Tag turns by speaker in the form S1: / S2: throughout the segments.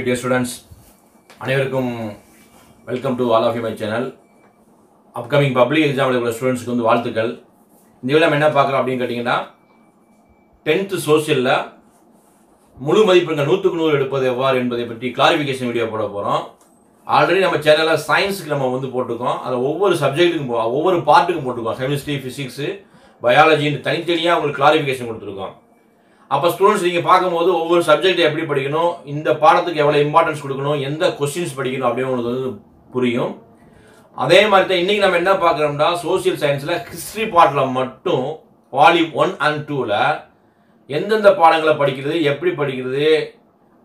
S1: Dear students அனைவருக்கும் welcome to all of you my channel upcoming public எக்ஸாமில் உள்ள ஸ்டூடெண்ட்ஸ்க்கு வந்து வாழ்த்துக்கள். இந்த நம்ம என்ன பார்க்குறோம் அப்படின்னு கேட்டிங்கன்னா டென்த்து சோஷியலில் முழு மதிப்பெண்கள் நூற்றுக்கு நூறு எடுப்பது எவ்வாறு என்பதை பற்றி கிளாரிஃபிகேஷன் வீடியோ போட போகிறோம் ஆல்ரெடி நம்ம சேனலில் சயின்ஸுக்கு நம்ம வந்து போட்டிருக்கோம். அதில் ஒவ்வொரு சப்ஜெக்ட்டுக்கும் போ- ஒவ்வொரு பார்ட்டுக்கும் போட்டிருக்கோம். கெமிஸ்ட்ரி ஃபிசிக்ஸு பயாலஜின்னு தனித்தனியாக உங்களுக்கு கிளாரிஃபிகேஷன் கொடுத்துருக்கோம். அப்போ ஸ்டூடெண்ட்ஸ் நீங்கள் பார்க்கும்போது ஒவ்வொரு சப்ஜெக்ட் எப்படி படிக்கணும் இந்த பாடத்துக்கு எவ்வளோ இம்பார்ட்டன்ஸ் கொடுக்கணும் எந்த கொஸ்டின்ஸ் படிக்கணும் அப்படின்னு உங்களுக்கு வந்து புரியும். அதே மாதிரி தான் இன்றைக்கி நம்ம என்ன பார்க்குறோம்னா சோஷியல் சயின்ஸில் ஹிஸ்ட்ரி பாட்டில் மட்டும் வால்யூம் ஒன் அண்ட் டூவில் எந்தெந்த பாடங்களை படிக்கிறது எப்படி படிக்கிறது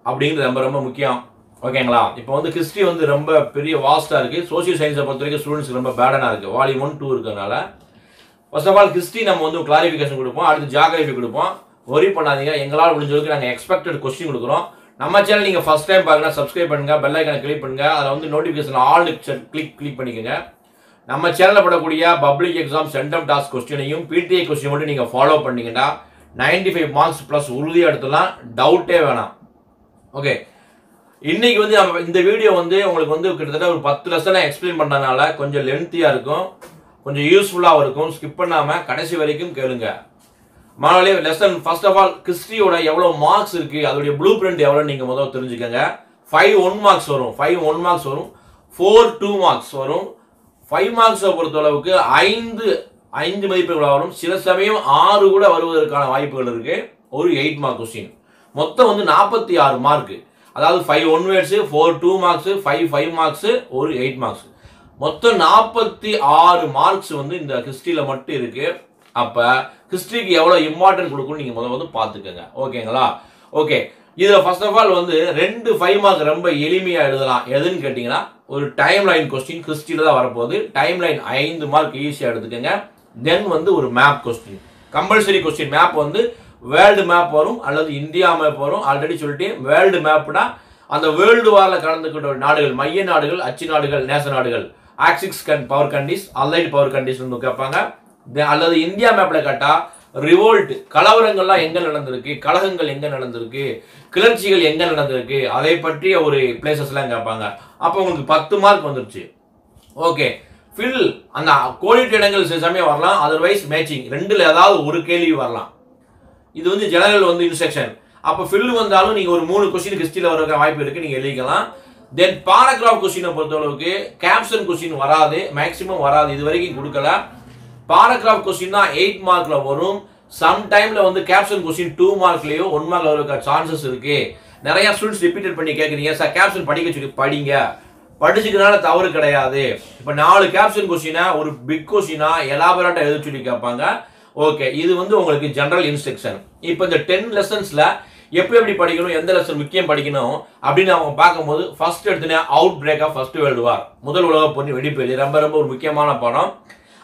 S1: அப்படிங்கிறது ரொம்ப ரொம்ப முக்கியம். ஓகேங்களா இப்போ வந்து ஹிஸ்ட்ரி வந்து ரொம்ப பெரிய வாஸ்ட்டாக இருக்குது சோஷியல் சயின்ஸை பொறுத்த வரைக்கும் ஸ்டூடெண்ட்ஸ்க்கு ரொம்ப பேடனாக இருக்குது வால்யூம் ஒன் டூ இருக்கிறதுனால. ஃபர்ஸ்ட் ஆஃப் ஆல் ஹிஸ்ட்ரி நம்ம வந்து கிளாரிஃபிகேஷன் கொடுப்போம். அடுத்து ஜியாகிரஃபி கொடுப்போம். ஒரி பண்ணாதீங்க. எங்களால் முடிஞ்ச அளவுக்கு நாங்கள் எக்ஸ்பெக்டட் கொஸ்டின் கொடுக்குறோம். நம்ம சேனல் நீங்கள் ஃபஸ்ட் டைம் பார்க்குறா சப்ஸ்கிரைப் பண்ணுங்கள் பெல் ஐக்கனை கிளிக் பண்ணுங்கள் அதில் வந்து நோட்டிஃபிகேஷன் ஆல் கிளிக் கிளிக் பண்ணிக்கோங்க. நம்ம சேனலில் படக்கூடிய பப்ளிக் எக்ஸாம் சென்டம் டாஸ்க் கொஸ்டினையும் பிடிஐ கொஸ்டின் மட்டும் நீங்கள் ஃபாலோ பண்ணிங்கன்னா நைன்டி ஃபைவ் மார்க்ஸ் ப்ளஸ் உறுதியாக எடுத்துலாம் டவுட்டே வேணாம். ஓகே இன்னைக்கு வந்து நம்ம இந்த வீடியோ வந்து உங்களுக்கு வந்து கிட்டத்தட்ட ஒரு பத்து லெசனை எக்ஸ்பிளைன் பண்ணனால கொஞ்சம் லென்த்தியாக இருக்கும். கொஞ்சம் யூஸ்ஃபுல்லாகவும் இருக்கும். ஸ்கிப் பண்ணாமல் கடைசி வரைக்கும் கேளுங்க. மாணவர்களே லெசன் ஃபர்ஸ்ட் ஆஃப் ஆல் கிறிஸ்டியோட எவ்வளோ மார்க்ஸ் இருக்கு அதோடைய ப்ளூ பிரிண்ட் எவ்வளோ நீங்கள் முதல்ல தெரிஞ்சுக்கங்க. ஃபைவ் ஒன் மார்க்ஸ் வரும் ஃபைவ் ஒன் மார்க்ஸ் வரும் ஃபோர் டூ மார்க்ஸ் வரும். ஃபைவ் மார்க்ஸை பொறுத்த அளவுக்கு ஐந்து ஐந்து மதிப்பெண்கள் வரும். சில சமயம் ஆறு கூட வருவதற்கான வாய்ப்புகள் இருக்கு. ஒரு எயிட் மார்க் கொஸ்டின் மொத்தம் வந்து நாற்பத்தி ஆறு மார்க் அதாவது five one words four two marks five five marks ஒரு எயிட் மார்க்ஸ் மொத்தம் நாற்பத்தி ஆறு மார்க்ஸ் வந்து இந்த ஹிஸ்ட்ரியில் மட்டும் இருக்கு. அப்போ ஹிஸ்ட்ரிக்கு எவ்வளோ இம்பார்ட்டன்ட் கொடுக்கணும் நீங்கள் முதல் வந்து பார்த்துக்கோங்க. ஓகேங்களா ஓகே இதில் ஃபர்ஸ்ட் ஆஃப் ஆல் வந்து ரெண்டு ஃபைவ் மார்க் ரொம்ப எளிமையாக எழுதலாம். எதுன்னு கேட்டிங்கன்னா ஒரு டைம் லைன் கொஸ்டின் ஹிஸ்ட்ரியில் தான் வரப்போகுது. டைம் லைன் ஐந்து மார்க் ஈஸியாக எடுத்துக்கோங்க. தென் வந்து ஒரு map question compulsory question map வந்து வேர்ல்டு மேப் வரும் அல்லது இந்தியா மேப் வரும். ஆல்ரெடி சொல்லிட்டேன். வேர்ல்டு மேப்னா அந்த வேர்ல்டு வாரில் கலந்துக்கிட்ட நாடுகள் மைய நாடுகள் அச்சு நாடுகள் நேச நாடுகள். ஆக்சிக்ஸ் கன் பவர் கண்டிஸ் அல்லைட் பவர் கண்டிஸ் கேட்பாங்க. அல்லது இந்தியா மேப்ல கேட்டா ரிவோல்ட் கலவரங்கள்லாம் எங்க நடந்திருக்கு? கழகங்கள் எங்க நடந்திருக்கு? கிளர்ச்சிகள் எங்க நடந்திருக்கு? அதை பற்றிய ஒரு பிளேசஸ்லாம் கேட்பாங்க. அப்போ உங்களுக்கு பத்து மார்க் வந்துருச்சு. ஓகே ஃபில் அந்த கோடிட்டு இடங்கள் சில சமயம் வரலாம். அதர்வைஸ் மேட்சிங் ரெண்டில் ஏதாவது ஒரு கேள்வி வரலாம். இது வந்து ஜெனரல் வந்து இன்ஸ்ட்ரக்ஷன் அப்போ ஃபில் வந்தாலும் நீங்கள் ஒரு மூணு கொஸ்டின் ஹிஸ்ட்ரியில் வர வாய்ப்பு இருக்குது நீங்கள் எழுதிக்கலாம். தென் பாராகிராஃப் கொஸ்டினை பொறுத்தளவுக்கு கேப்ஷன் கொஸ்டின் வராது. மேக்ஸிமம் வராது. இது வரைக்கும் கொடுக்கல. பாராகிராஃப் கொஸ்டின் தான் எயிட் மார்க்ல வரும். சம் டைம்ல வந்து கேப்ஷன் கொஸ்டின் டூ மார்க்லயோ ஒன் மார்க்ல இருக்க சான்சஸ் இருக்கு. நிறைய ஸ்டூடெண்ட்ஸ் ரிப்பீட்டட் பண்ணி கேட்குறீங்க சார் கேப்ஷன் படிக்க சொல்லி படிங்க. படிச்சுக்கிறனால தவறு கிடையாது. இப்போ நாலு கேப்ஷன் கொஸ்டினா ஒரு பிக் கொஸ்டினா எலாபரேட்டா எழுத சொல்லி கேட்பாங்க. ஓகே இது வந்து உங்களுக்கு ஜென்ரல் இன்ஸ்ட்ரக்ஷன் இப்போ இந்த டென் லெசன்ஸ்ல எப்படி எப்படி படிக்கணும் எந்த லெசன் முக்கியம் படிக்கணும் அப்படின்னு அவங்க பார்க்கும்போது first எடுத்துனே outbreak of first world war முதல் உலக போட்டி வெடிப்பு ரொம்ப ரொம்ப ஒரு முக்கியமான படம்.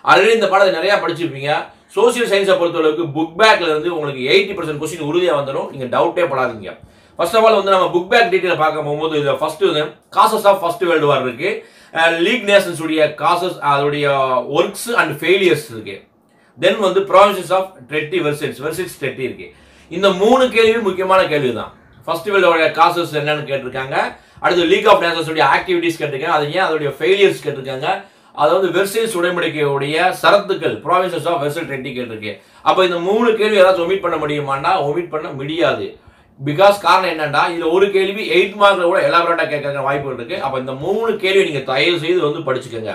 S1: ஆல்ரெடி இந்த பாடத்தை நிறையா படிச்சிருப்பீங்க. சோசியல் சயின்ஸை பொறுத்தளவுக்கு புக் பேக்ல இருந்து உங்களுக்கு எயிட்டி பர்சன்ட் கொஸ்டின் உறுதியாக வந்துடும். நீங்க டவுட்டே படாதீங்க. ஃபர்ஸ்ட் ஆஃப் ஆல் வந்து நம்ம புக் பேக் டீட்டெயில் பார்க்க போகும்போது இதில் ஃபர்ஸ்ட் வந்து causes of first world war இருக்கு. Uh, லீக் நேஷன்ஸ் உடைய காசஸ் அதோடைய ஒர்க்ஸ் அண்ட் ஃபெயிலியர்ஸ் இருக்கு. தென் வந்து provisions of treaty Versailles Versailles treaty இருக்கு. இந்த மூணு கேள்வியும் முக்கியமான கேள்வி தான் ஃபர்ஸ்ட் வேர்ல்டோடைய காசஸ் என்னன்னு கேட்டிருக்காங்க. அடுத்து லீக் ஆஃப் நேஷன்ஸ் உடைய ஆக்டிவிட்டிஸ் கேட்டிருக்காங்க. அது ஏன் அதோடைய ஃபெயிலியர்ஸ் கேட்டிருக்காங்க? அதாவது வெர்சைல்ஸ் உடன்படிக்கையுடைய சரத்துக்கள் ப்ராவின்சஸ் ஆஃப் வெர்சல் ட்ரெட்டி கேட்டிருக்கு அப்போ இந்த மூணு கேள்வி ஏதாச்சும் ஒமிட் பண்ண முடியுமாண்டா ஒமிட் பண்ண முடியாது. பிகாஸ் காரணம் என்னன்னா இதுல ஒரு கேள்வி எயிட் மார்க்ல கூட எலாபரேட்டா கேட்கற வாய்ப்பு இருக்கு. அப்ப இந்த மூணு கேள்வி நீங்க தயவு செய்து வந்து படிச்சுக்கோங்க.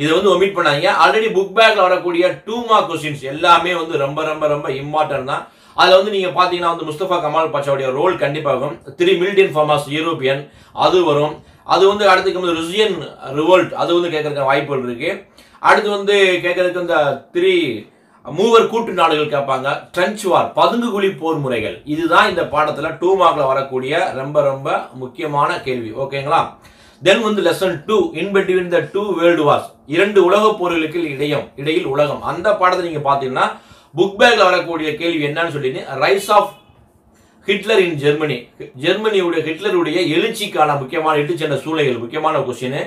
S1: இதை வந்து ஒமிட் பண்ணாதீங்க. ஆல்ரெடி புக் பேக்ல வரக்கூடிய டூ மார்க் கொஸ்டின்ஸ் எல்லாமே வந்து ரொம்ப ரொம்ப ரொம்ப இம்பார்ட்டன்ட் தான். அதில் வந்து நீங்கள் பார்த்தீங்கன்னா வந்து முஸ்தபா கமால் பாஷாவுடைய ரோல் கண்டிப்பாகும் த்ரீ மில்டியன் ஃபார்மாஸ் யூரோப்பியன் அது வரும். அது வந்து அடுத்துக்கு வந்து ருசியன் ரிவோல்ட் அது வந்து கேட்கறதுக்கு வாய்ப்புகள் இருக்கு. அடுத்து வந்து கேட்கறதுக்கு இந்த த்ரீ மூவர் கூட்டு நாடுகள் கேட்பாங்க. ட்ரெஞ்ச் வார் பதுங்கு குழி போர் முறைகள். இதுதான் இந்த பாடத்தில் டூ மார்க்ல வரக்கூடிய ரொம்ப ரொம்ப முக்கியமான கேள்வி. ஓகேங்களா தென் வந்து lesson two in between the two world wars இரண்டு உலக போர்களுக்கு இடையும் இடையில் உலகம். அந்த பாடத்தை நீங்க பாத்தீங்கன்னா புக் பேக்ல வரக்கூடிய கேள்வி என்னன்னு சொல்லி rise of Hitler in Germany. ஜெர்மனியுடைய ஹிட்லருடைய எழுச்சிக்கான முக்கியமான இட்டு சென்ற சூழ்நிலைகள் முக்கியமான கொஸ்டின்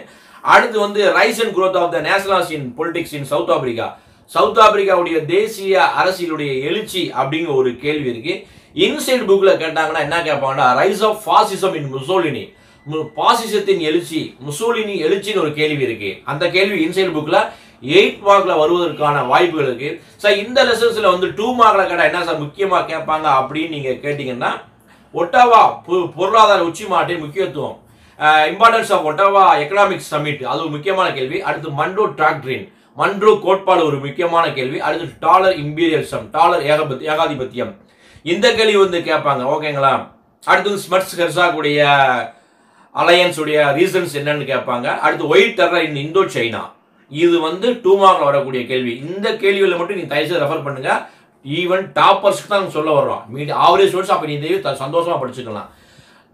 S1: அடுத்து வந்து rise and growth of the nationals in politics in south Africa south ஆப்பிரிக்காவுடைய தேசிய அரசியலுடைய எழுச்சி அப்படிங்கிற ஒரு கேள்வி இருக்கு. இன்சைட் புக்கில் கேட்டாங்கன்னா என்ன கேட்பாங்கன்னா rise of fascism in Mussolini பாசிசத்தின் எழுச்சி முசோலினி எழுச்சின்னு ஒரு கேள்வி இருக்கு. அந்த கேள்வி இன்சைட் புக்ல எயிட் மார்க்ல வருவதற்கான வாய்ப்புகள் இருக்கு. சார் இந்த லெசன்ஸ்ல வந்து டூ மார்க்ல கடை என்ன சார் முக்கியமா கேட்பாங்க அப்படின்னு நீங்க கேட்டீங்கன்னா ஒட்டாவா பொ- பொருளாதார உச்சி மாட்டின் முக்கியத்துவம். Importance of Ottawa economic summit அது ஒரு முக்கியமான கேள்வி. அடுத்து மண்டோ டாக்ட்ரின் மன்றோ கோட்பாடு ஒரு முக்கியமான கேள்வி. அடுத்து டாலர் இம்பீரியலிசம் டாலர் ஏகபத் ஏகாதிபத்தியம். இந்த கேள்வி வந்து கேட்பாங்க. ஓகேங்களா அடுத்து ஸ்மர்ட்ஸ் ஹெர்சாக்குடைய அலையன்ஸ் உடைய ரீசன்ஸ் என்னன்னு கேட்பாங்க. அடுத்து white terror in Indo China இது வந்து டூ மார்க்ல வரக்கூடிய கேள்வி. இந்த கேள்விகளை மட்டும் நீ தயவுசெய்து ரெஃபர் பண்ணுங்க. ஈவன் டாப்பர்ஸ்க்கு தான் சொல்ல வர்றோம். மீடியம் ஆவரேஜ் ஸ்டூடெண்ட்ஸ் அப்போ நீ இதையும் சந்தோஷமா படிச்சுக்கலாம்.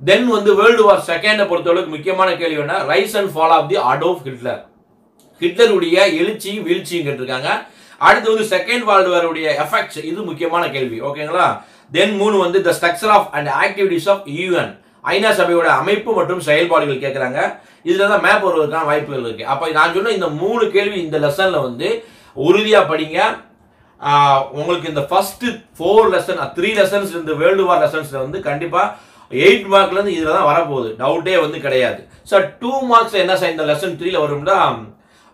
S1: தென் வந்து வேர்ல்டு வார் செகண்டை பொறுத்தளவுக்கு முக்கியமான கேள்வி என்ன? Rise and fall of the Adolf Hitler ஹிட்லருடைய எழுச்சியும் வீழ்ச்சியும் கேட்டிருக்காங்க அடுத்து வந்து செகண்ட் வேர்ல்டு வாருடைய எஃபெக்ட்ஸ் இது முக்கியமான கேள்வி. ஓகேங்களா தென் மூணு வந்து the structure of and activities of UN ஐநா சபையோட அமைப்பு மற்றும் செயல்பாடுகள் கேட்குறாங்க இதில் தான் மேப் வருவதற்கான வாய்ப்புகள் இருக்குது அப்போ நான் சொன்ன இந்த மூணு கேள்வி இந்த லெசனில் வந்து உறுதியாக படிங்க. உங்களுக்கு இந்த first four lesson three lessons இந்த வேர்ல்டு வார் லெசன்ஸில் வந்து கண்டிப்பாக எயிட் மார்க்லேருந்து இதில் தான் வரப்போகுது. டவுட்டே வந்து கிடையாது. சார் டூ மார்க்ஸ் என்ன சார் இந்த லெசன் த்ரீல வரும்னா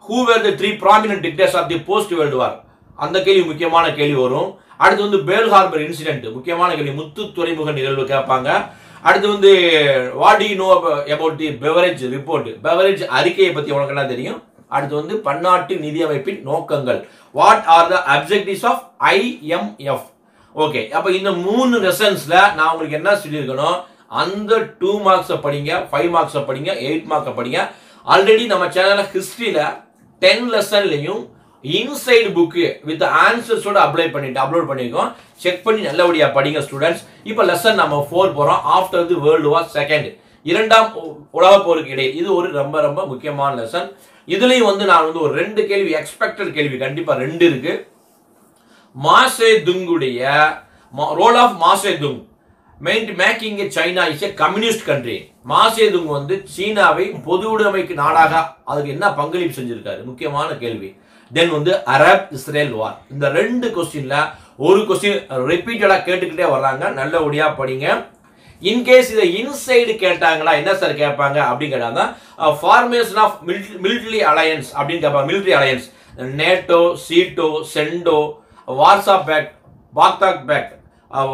S1: who were the three prominent dictators of the post world war அந்த கேள்வி முக்கியமான கேள்வி வரும். அடுத்து வந்து பேல் ஹார்பர் இன்சிடென்ட் முக்கியமான கேள்வி. முத்து துறைமுக நிகழ்வு கேட்பாங்க. அடுத்து வந்து what you know about the Beveridge report Beveridge அறிக்கையை பத்தி உனக்கு என்ன தெரியும்? அடுத்து வந்து பன்னாட்டு நிதி அமைப்பின் நோக்கங்கள். What are the objectives of IMF okay அப்ப இந்த மூணு லெசன்ஸ்ல நான் உங்களுக்கு என்ன சொல்லியிருக்கணும் அந்த டூ மார்க்ஸை படிங்க ஃபைவ் மார்க்ஸை படிங்க எயிட் மார்க்கை படிங்க. ஆல்ரெடி நம்ம சேனல்ல ஹிஸ்டரியில டென் லெசன்லையும் இன்சைடு புக்கு வித் ஆன்சர்ஸோட அப்ளை பண்ணிட்டு அப்லோட் பண்ணியிருக்கோம் செக் பண்ணி நல்லபடியாக படிங்க ஸ்டூடெண்ட்ஸ் இப்போ லெசன் நம்ம ஃபோர் போகிறோம் after the world war second இரண்டாம் உ- உலகப் போருக்கு இடையில். இது ஒரு ரொம்ப ரொம்ப முக்கியமான லெசன் இதுலேயும் வந்து நான் வந்து ஒரு ரெண்டு கேள்வி எக்ஸ்பெக்டட் கேள்வி கண்டிப்பாக ரெண்டு இருக்கு. மாசே துங்குடைய role of Mao Tse Tung. Main making China is a communist country Mao Tse Tung வந்து சீனாவை பொது உடைமைக்கு நாடாக அதுக்கு என்ன பங்களிப்பு செஞ்சிருக்காரு? முக்கியமான கேள்வி. தென் வந்து அரப் இஸ்ரேல் வார் இந்த ரெண்டு கொஸ்டின்ல ஒரு கொஸ்டின் ரிப்பீட்டடா கேட்டுக்கிட்டே வர்றாங்க. நல்லபடியாக படிங்க. இன்கேஸ் இதை இன்சைடு கேட்டாங்களா என்ன சார் கேட்பாங்க அப்படின்னு கேட்டாங்க ஃபார்மேஷன் ஆஃப் மிலிட்ரி அலையன்ஸ் அப்படின்னு கேட்பாங்க. Military alliance NATO SEATO CENTO Warsaw pact Baghdad pact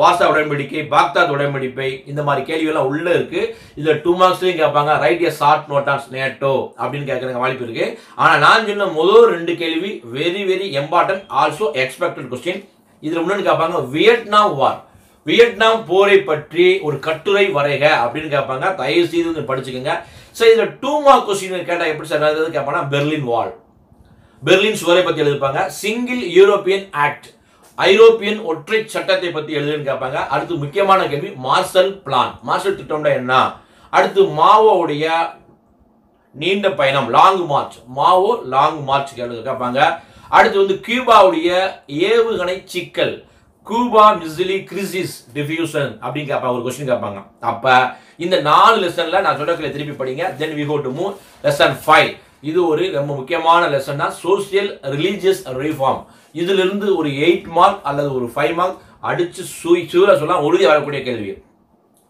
S1: Warsaw உடன்படிக்கை பாக்தாத் உடன்படிக்கை இந்த மாதிரி கேள்வியெல்லாம் உள்ள இருக்கு. இதுல டூ மார்க்ஸ்லயும் கேட்பாங்க write a short note on NATO அப்படின்னு கேட்கறதுக்கு வாய்ப்பு இருக்கு. ஆனா நான் சொன்ன முதல் ரெண்டு கேள்வி very very important also expected question இதுல முன்னாடி கேட்பாங்க வியட்நாம் வார் வியட்நாம் போரை பற்றி ஒரு கட்டுரை வரைக அப்படின்னு கேட்பாங்க. தயவு செய்து வந்து படிச்சுக்கோங்க. சரி இதில் டூ மார்க் கொஸ்டின் கேட்டால் எப்படி சார் கேட்பாங்கன்னா பெர்லின் வால் பெர்லின் சுவரை பற்றி எழுதிருப்பாங்க சிங்கிள் யூரோப்பியன் ஆக்ட் ஐரோப்பியன் ஒற்றை சட்டத்தை பத்தி எழுதுன்னு கேட்பாங்க. அடுத்து முக்கியமான கேள்வி மார்ஷல் பிளான் மார்ஷல் திட்டம்னா என்ன? அடுத்து மாவோடைய நீண்ட பயணம் long march Mao long march கேட்பாங்க. அடுத்து வந்து கியூபாவுடைய ஏவுகணை சிக்கல். கூபா மிசிலி கிரிசிஸ் டிஃபியூஷன் அப்படின்னு கேட்பாங்க ஒரு கொஸ்டின் கேட்பாங்க. அப்ப இந்த நாலு லெசன்ல நான் சொல்லக்கல திருப்பி படிங்க. Then we go to move lesson five இது ஒரு ரொம்ப முக்கியமான லெசன்னா சோசியல் ரிலீஜியஸ் ரீஃபார்ம் இதிலிருந்து ஒரு எயிட் மார்க் அல்லது ஒரு ஃபைவ் மார்க் அடிச்சு சூய் சூழ சொல்லலாம் உறுதி வரக்கூடிய கேள்வி.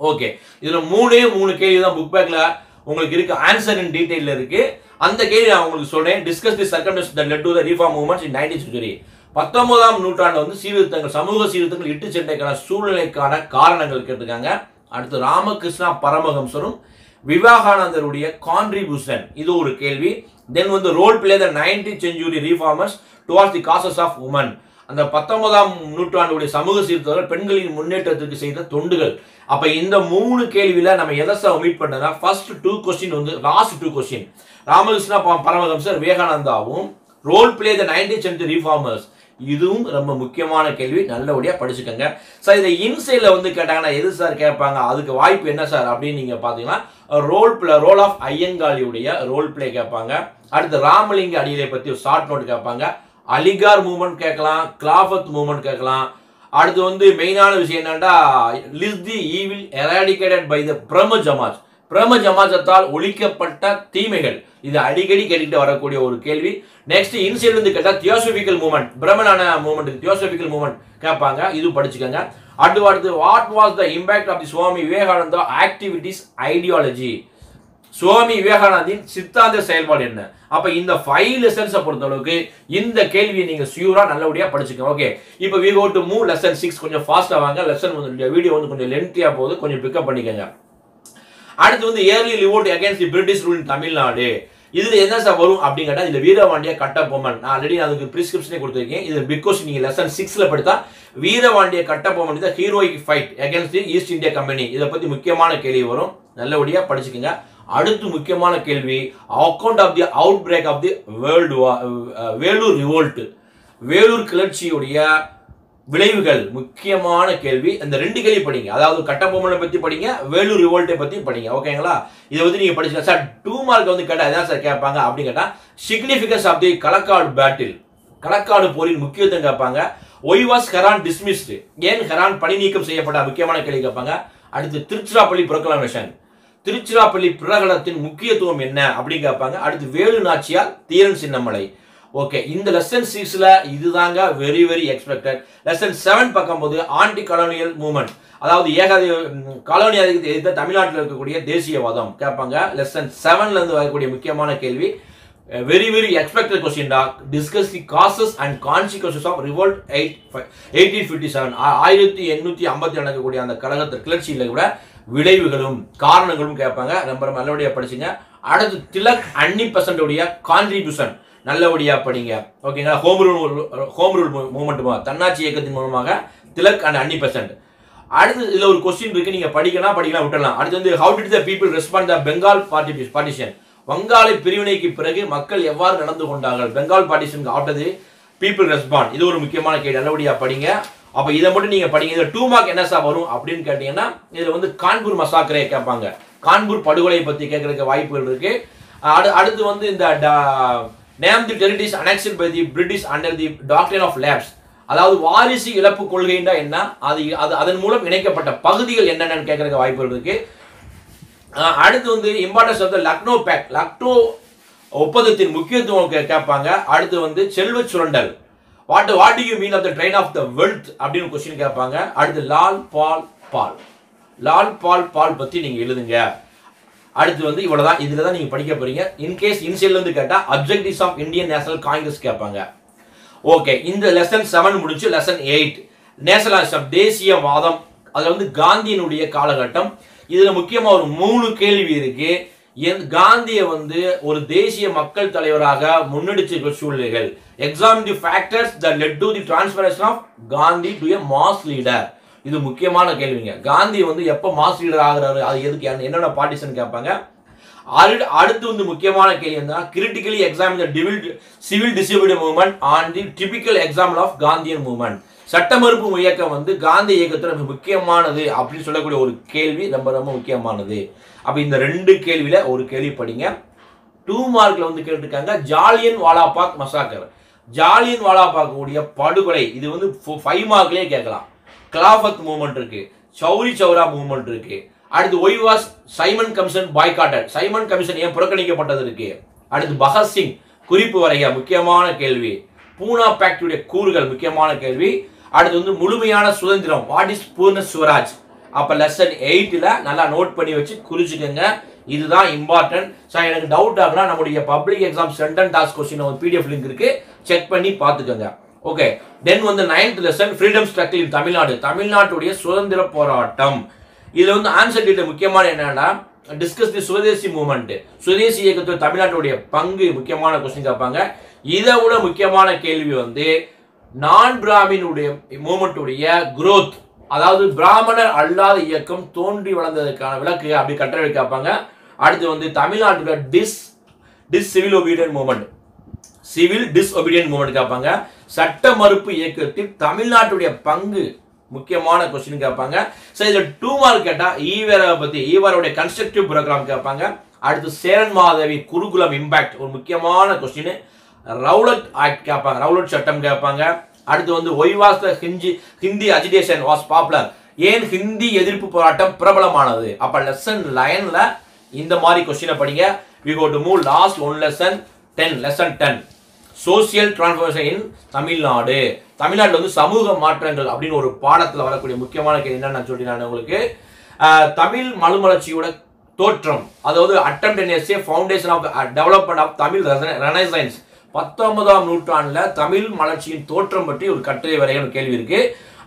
S1: ஓகே இதில் மூணே மூணு கேள்வி தான் புக் பேக்கில் உங்களுக்கு இருக்கு. ஆன்சர் இன் டீட்டெயில் இருக்கு. அந்த கேள்வி நான் உங்களுக்கு சொல்றேன். Discuss the circumstances that led to the reform movements in 19th century. பத்தொன்பதாம் நூற்றாண்டு வந்து சீர்திருத்தங்கள் சமூக சீர்திருத்தங்கள் இட்டு சென்றைக்கான சூழ்நிலைக்கான காரணங்கள் கேட்டிருக்காங்க. அடுத்து ராமகிருஷ்ணா பரமஹம்சரும் விவேகானந்தருடைய கான்ட்ரிபியூஷன் இது ஒரு கேள்வி. தென் வந்து role play the nineteen century reformers towards the causes of woman அந்த பத்தொன்பதாம் நூற்றாண்டுடைய சமூக சீர்திருத்தங்கள் பெண்களின் முன்னேற்றத்துக்கு செய்த தொண்டுகள். அப்ப இந்த மூணு கேள்வியில நம்ம எதை சார் ஒமிட் பண்ணனா ஃபர்ஸ்ட் டூ கொஸ்டின் வந்து லாஸ்ட் டூ கொஸ்டின் ராமகிருஷ்ணா ப- பரமஹம்சர் விவேகானந்தாவும் role play the nineteen century reformers இதுவும் ரொம்ப முக்கியமான கேள்வி. நல்லபடியாக படிச்சுக்கோங்க. சார் இதை இன்சைடில் வந்து கேட்டாங்கன்னா எது சார் கேட்பாங்க? அதுக்கு வாய்ப்பு என்ன சார்? அப்படின்னு நீங்கள் பார்த்தீங்கன்னா ரோல் பிளே ரோல் ஆஃப் ஐயங்காளியுடைய ரோல் பிளே கேட்பாங்க. அடுத்து ராமலிங்க அடியிலை பற்றி ஒரு ஷார்ட் நோட் கேட்பாங்க. அலிகார் மூமெண்ட் கேட்கலாம் கிளாஃபத் மூமெண்ட் கேட்கலாம். அடுத்து வந்து மெயினான விஷயம் என்னன்னா list the evil eradicated by the Brahmo Samaj பிரம ஜமாஜத்தால் ஒழிக்கப்பட்ட தீமைகள். இது அடிக்கடி கேட்டுக்கிட்டு வரக்கூடிய ஒரு கேள்வி. நெக்ஸ்ட் இன்சியல் இருந்து கேட்டால் தியோசபிக்கல் மூமெண்ட் பிரமனான மூமெண்ட் தியோசபிக்கல் மூமெண்ட் கேட்பாங்க. இது படிச்சுக்கோங்க. அடுத்து அடுத்து what was the impact of the Swami Vivekananda activities ideology Swami விவேகானந்தின் சித்தாந்த செயல்பாடு என்ன? அப்ப இந்த ஃபைவ் லெசன்ஸை பொறுத்த அளவுக்கு இந்த கேள்வியை நீங்க சியூரா நல்லபடியா படிச்சுக்கோங்க. ஓகே இப்போ we go to move lesson six கொஞ்சம் ஃபாஸ்டா வாங்க. லெசன் வீடியோ வந்து கொஞ்சம் லென்த்தியா போகுது. கொஞ்சம் பிக்கப் பண்ணிக்கோங்க. அடுத்து வந்து early revolt against British rule Tamil Nadu. இதுல என்ன சார் வரும் அப்படின்னு கேட்டால் இதுல வீரவாண்டிய கட்டபொம்மன். நான் ஆல்ரெடி அதுக்கு பிரிஸ்கிரிப்ஷனே கொடுத்துருக்கேன். இது பிகாஸ் நீங்க லெசன் சிக்ஸ்ல படித்தா வீரவாண்டிய கட்டபொம்மன் தான் heroic fight against East India company இதை பத்தி முக்கியமான கேள்வி வரும். நல்லபடியா படிச்சுக்கோங்க. அடுத்து முக்கியமான கேள்வி account of the outbreak of the world Vellore revolt Vellore கிளர்ச்சியுடைய விளைவுகள் முக்கியமான கேள்வி. இந்த ரெண்டு கேள்வி படிங்க. அதாவது கட்டபொம்மனை பத்தி படிங்க வேலூர் ரிவோல்ட்டை பத்தி படிங்க. ஓகேங்களா இதை வந்து நீங்க படிச்சீங்க சார் டூ மார்க் வந்து கேட்டா எதான் சார் கேட்பாங்க அப்படின்னு கேட்டா significance of the Kalakad battle Kalakad போரின் முக்கியத்துவம் கேட்பாங்க. ஒய் வாஸ் ஹெரான் டிஸ்மிஸ்டு ஏன் ஹெரான் பணி நீக்கம் செய்யப்பட்ட? முக்கியமான கேள்வி கேட்பாங்க. அடுத்து திருச்சிராப்பள்ளி புரோக்ளமேஷன் திருச்சிராப்பள்ளி பிரகடனத்தின் முக்கியத்துவம் என்ன அப்படின்னு கேட்பாங்க. அடுத்து வேலு நாச்சியார் தீரன் சின்னமலை. ஓகே இந்த லெசன் சிக்ஸ்ல இதுதாங்க very very expected lesson seven பார்க்கும்போது ஆன்டி காலோனியல் மூமெண்ட் அதாவது ஏகாதி காலோனியாதிக்கத்தை எதிர்த்த தமிழ்நாட்டில் இருக்கக்கூடிய தேசியவாதம். கேட்பாங்க லெசன் செவன்ல இருந்து வரக்கூடிய முக்கியமான கேள்வி. வெரி வெரி எக்ஸ்பெக்டட் கொஸ்டின் டா. Discuss the causes and consequences of revolt eight eighteen fifty seven ஆயிரத்தி எண்ணூத்தி ஐம்பத்தி நடக்கக்கூடிய அந்த கழகத்தில் கிளர்ச்சியில் கூட விளைவுகளும் காரணங்களும் கேட்பாங்க. ரொம்ப ரொம்ப நல்லபடியாக படிச்சுங்க. அடுத்து திலக் அன்னி பர்சன்ட் கான்ட்ரிபியூஷன் நல்லபடியாக படிங்க. ஓகேங்களா home rule home rule movement தன்னாட்சி இயக்கத்தின் மூலமாக திலக் அண்ட் அன்னி பெர்சன்ட் அடுத்து இதில் ஒரு கொஸ்டின் இருக்கு. நீங்கள் படிக்கலாம் படிக்கலாம் விட்டலாம் அடுத்து வந்து how did the people respond the Bengal party partition வங்காள பிரிவினைக்கு பிறகு மக்கள் எவ்வாறு நடந்து கொண்டார்கள்? பெங்கால் பார்ட்டிஷன் ஆப்டது பீப்புள் ரெஸ்பாண்ட் இது ஒரு முக்கியமான கேள்வி. நல்லபடியாக படிங்க. அப்போ இதை மட்டும் நீங்கள் படிங்க. இதில் டூ மார்க் என்ன சார் வரும் அப்படின்னு கேட்டீங்கன்னா இதில் வந்து கான்பூர் மசாக்கரையை கேட்பாங்க. கான்பூர் படுகொலை பற்றி கேட்கறதுக்கு வாய்ப்புகள் இருக்குது அடு- அடுத்து வந்து இந்த name the territories annexed by the British under the doctrine of lapse அதாவது வாரிசு இழப்பு கொள்கைன்னா என்ன? அது அது அதன் மூலம் இணைக்கப்பட்ட பகுதிகள் என்னென்னு கேட்கறதுக்கு வாய்ப்புகள் இருக்கு. அடுத்து வந்து importance of the Lucknow pact Lucknow ஒப்பந்தத்தின் முக்கியத்துவம் கே- கேட்பாங்க. அடுத்து வந்து செல்வ சுரண்டல். What what do you mean of the drain of the wealth அப்படின்னு கொஸ்டின் கேட்பாங்க. அடுத்து லால் பால் பால். லால் பால் பால் பற்றி நீங்கள் எழுதுங்க. அடுத்து வந்து இவ்வளவுதான் இதுல தான் நீங்க படிக்க போறீங்க. இன்கேஸ் இன்சியல் இருந்து கேட்டா objectives of Indian National Congress கேட்பாங்க. ஓகே இந்த லெசன் செவன் முடிச்சு லெசன் எயிட் நேஷனலிசம் தேசியவாதம் அதுல வந்து காந்தியினுடைய காலகட்டம். இதுல முக்கியமா ஒரு மூணு கேள்வி இருக்கு. என் காந்தியை வந்து ஒரு தேசிய மக்கள் தலைவராக முன்னெடுத்த சூழ்நிலைகள். Examine the factors that led to the transformation of Gandhi to a mass leader இது முக்கியமான கேள்விங்க. காந்தி வந்து எப்போ மாஸ் லீடர் ஆகிறாரு? அது எதுக்கு? என்னென்ன பார்ட்டிஷன் கேட்பாங்க? அடு- அடுத்து வந்து முக்கியமான கேள்வி என்னன்னா critically examine the டிவில் civil disability movement on the typical example of Gandhian movement சட்ட மறுப்பு இயக்கம் வந்து காந்தி இயக்கத்தில் மிக முக்கியமானது அப்படின்னு சொல்லக்கூடிய ஒரு கேள்வி ரொம்ப ரொம்ப முக்கியமானது. அப்போ இந்த ரெண்டு கேள்வியில் ஒரு கேள்வி படிங்க. டூ மார்க்கில் வந்து கேட்டிருக்காங்க ஜாலியன் வாலாபாக் மசாக்கர் ஜாலியன் வாலாபாக் படுகொலை இது வந்து ஃபைவ் மார்க்லேயே கேட்கலாம். கிலாஃபத் மூவ்மெண்ட் இருக்கு. சௌரி சௌரா மூவ்மெண்ட் இருக்கு. அடுத்து why was Simon commission boycotted Simon commission ஏன் புறக்கணிக்கப்பட்டது இருக்கு? அடுத்து பகத்சிங் குறிப்பு வரைய முக்கியமான கேள்வி. பூனா பேக்டுடைய கூறுகள் முக்கியமான கேள்வி. அடுத்து வந்து முழுமையான சுதந்திரம். வாட் இஸ் பூர்ண சுவராஜ் அப்போ லெசன் எயிட்டில் நல்லா நோட் பண்ணி வச்சு குறிச்சுக்கோங்க. இதுதான் இம்பார்ட்டன்ட் சார் எனக்கு டவுட் ஆகுனா நம்முடைய public exam centum task question ஒரு பிடிஎஃப் லிங்க் இருக்கு. செக் பண்ணி பார்த்துக்கோங்க. ஓகே தென் வந்து ninth lesson freedom struggle in Tamil Nadu தமிழ்நாட்டுடைய சுதந்திர போராட்டம். இதுல வந்து ஆன்சர் டீட்டெயில் முக்கியமான என்னன்னா discuss the Swadeshi movement Swadeshi இயக்கத்தில் தமிழ்நாட்டுடைய பங்கு முக்கியமான கொஸ்டின் கேட்பாங்க. இதை விட முக்கியமான கேள்வி வந்து நான் பிராமினுடைய மூமெண்ட்டுடைய குரோத் அதாவது பிராமணர் அல்லாத இயக்கம் தோன்றி வளர்ந்ததுக்கான விளக்கு அப்படி கட்டளை கேட்பாங்க. அடுத்து வந்து தமிழ்நாட்டுடைய dis dis civil obedience movement civil disobedience movement கேட்பாங்க. சட்ட மறுப்பு இயக்கத்தில் தமிழ்நாட்டுடைய பங்கு முக்கியமான கொஸ்டின் கேட்பாங்க. ஸோ இதில் டூ மார்க் கேட்டால் ஈவரை பற்றி ஈவருடைய கன்ஸ்ட்ரக்டிவ் ப்ரோக்ராம் கேட்பாங்க. அடுத்து சேரன் மாதவி குருகுலம் இம்பாக்ட் ஒரு முக்கியமான கொஸ்டின் ரவுலட் ஆக்ட் கேட்பாங்க. ரவுலட் சட்டம் கேட்பாங்க. அடுத்து வந்து why ஹிஞ்சி Hindi Hindi agitation was popular ஏன் ஹிந்தி எதிர்ப்பு போராட்டம் பிரபலமானது? அப்போ லெசன் லைனில் இந்த மாதிரி கொஸ்டினை படிங்க. We go to move last one lesson ten lesson ten social transformation in Tamil Nadu தமிழ்நாட்டில் வந்து சமூக மாற்றங்கள் அப்படின்னு ஒரு பாடத்தில் வரக்கூடிய முக்கியமான கேள்வி என்னன்னு நான் சொல்லி உங்களுக்கு. தமிழ் மறுமலர்ச்சியோட தோற்றம். அதாவது attempt essay foundation of development of Tamil renaissance பத்தொன்பதாம் நூற்றாண்டில் தமிழ் மலர்ச்சியின் தோற்றம் பற்றி ஒரு கட்டுரை வரைய ஒரு கேள்வி இருக்கு.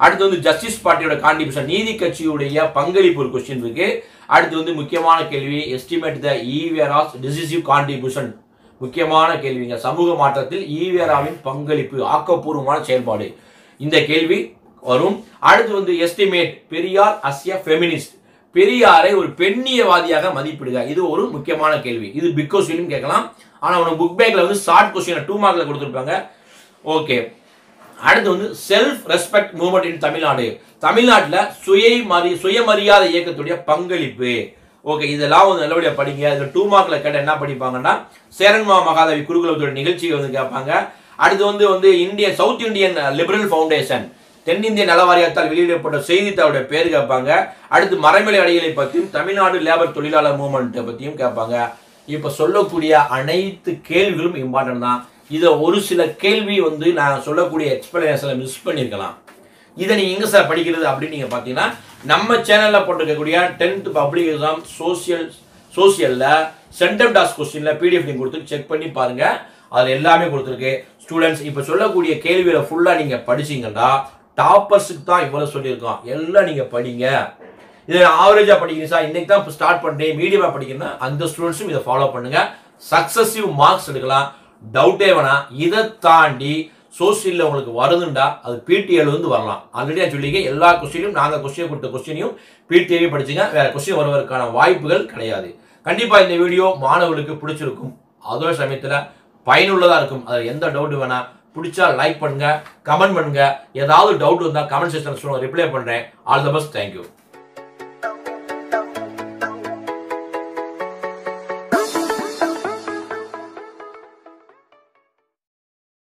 S1: அடுத்து வந்து ஜஸ்டிஸ் பார்ட்டியோட கான்ட்ரிபியூஷன் நீதி கட்சியுடைய பங்களிப்பு ஒரு கொஸ்டின் இருக்கு. அடுத்து வந்து முக்கியமான கேள்வி எஸ்டிமேட் த ஈவியராஸ் டிசிசிவ் கான்ட்ரிபியூஷன் முக்கியமான கேள்விங்க சமூக மாற்றத்தில் ஈவேராவின் பங்களிப்பு ஆக்கப்பூர்வமான செயல்பாடு. இந்த கேள்வி வரும். அடுத்து வந்து எஸ்டிமேட் பெரியார் அஸ்ய ஃபெமினிஸ்ட் பெரியாரை ஒரு பெண்ணியவாதியாக மதிப்பிடுக. இது ஒரு முக்கியமான கேள்வி. இது பிக் கொஸ்டின் கேட்கலாம். ஆனால் உனக்கு புக் பேக்கில் வந்து ஷார்ட் கொஸ்டின் டூ மார்க்ல கொடுத்துருப்பாங்க. ஓகே அடுத்து வந்து self respect movement in Tamil Nadu தமிழ்நாட்டில் சுய மரி சுயமரியாதை இயக்கத்துடைய பங்களிப்பு. ஓகே இதெல்லாம் வந்து நல்லபடியாக படிங்க. இதில் டூ மார்க்கில் கேட்டால் என்ன படிப்பாங்கன்னா சேரன்மா மகாதேவி குருகுலத்தோட நிகழ்ச்சியை வந்து கேட்பாங்க. அடுத்து வந்து வந்து Indian South Indian liberal foundation தென்னிந்திய நலவாரியத்தால் வெளியிடப்பட்ட செய்தித்தாளுடைய பேர் கேட்பாங்க. அடுத்து மறைமலை அடிகளை பற்றியும் தமிழ்நாடு லேபர் தொழிலாளர் மூவ்மெண்ட்டை பற்றியும் கேட்பாங்க. இப்போ சொல்லக்கூடிய அனைத்து கேள்விகளும் இம்பார்ட்டன்ட் தான். இதை ஒரு சில கேள்வி வந்து நான் சொல்லக்கூடிய எக்ஸ்பிளனேஷனை மிஸ் பண்ணியிருக்கலாம் இதை நீங்கள் எங்கே சார் படிக்கிறது அப்படின்னு நீங்கள் பார்த்தீங்கன்னா நம்ம சேனலில் போட்டிருக்கக்கூடிய டென்த் பப்ளிக் எக்ஸாம் சோசியல் சோசியலில் சென்டம் டாஸ் கொஸ்டினில் பிடிஎஃப் நீங்கள் கொடுத்து செக் பண்ணி பாருங்கள் அதில் எல்லாமே கொடுத்துருக்கு. ஸ்டூடெண்ட்ஸ் இப்போ சொல்லக்கூடிய கேள்விகளை ஃபுல்லாக நீங்கள் படிச்சீங்கன்னா டாப்பர்ஸுக்கு தான் இவ்வளோ சொல்லியிருக்கோம் எல்லாம் நீங்கள் படிங்க. இதை ஆவரேஜாக படிக்கிறீங்க சார் இன்றைக்கி தான் இப்போ ஸ்டார்ட் பண்ணுறேன் மீடியமாக படிக்கிறேன்னா அந்த ஸ்டூடெண்ட்ஸும் இதை ஃபாலோ பண்ணுங்கள் சக்ஸஸிவ் மார்க்ஸ் எடுக்கலாம். டவுட்டே வேணாம். இதை தாண்டி சோசியலில் உங்களுக்கு வருதுண்டா அது பிடிஎல் வந்து வரலாம். ஆல்ரெடி நான் சொல்லியிருக்கேன் எல்லா கொஸ்டினையும் நாங்கள் கொஸ்டின் கொடுத்த கொஸ்டினையும் பிடிஏவே படிச்சுங்க வேற கொஸ்டின் வருவதற்கான வாய்ப்புகள் கிடையாது. கண்டிப்பாக இந்த வீடியோ மாணவர்களுக்கு பிடிச்சிருக்கும். அதே சமயத்தில் பயனுள்ளதாக இருக்கும். அதில் எந்த டவுட்டு வேணால் பிடிச்சா லைக் பண்ணுங்க கமெண்ட் பண்ணுங்கள் ஏதாவது டவுட் இருந்தால் கமெண்ட் செக்ஷன் சொல்லுங்கள் ரிப்ளை பண்ணுறேன் all the best thank you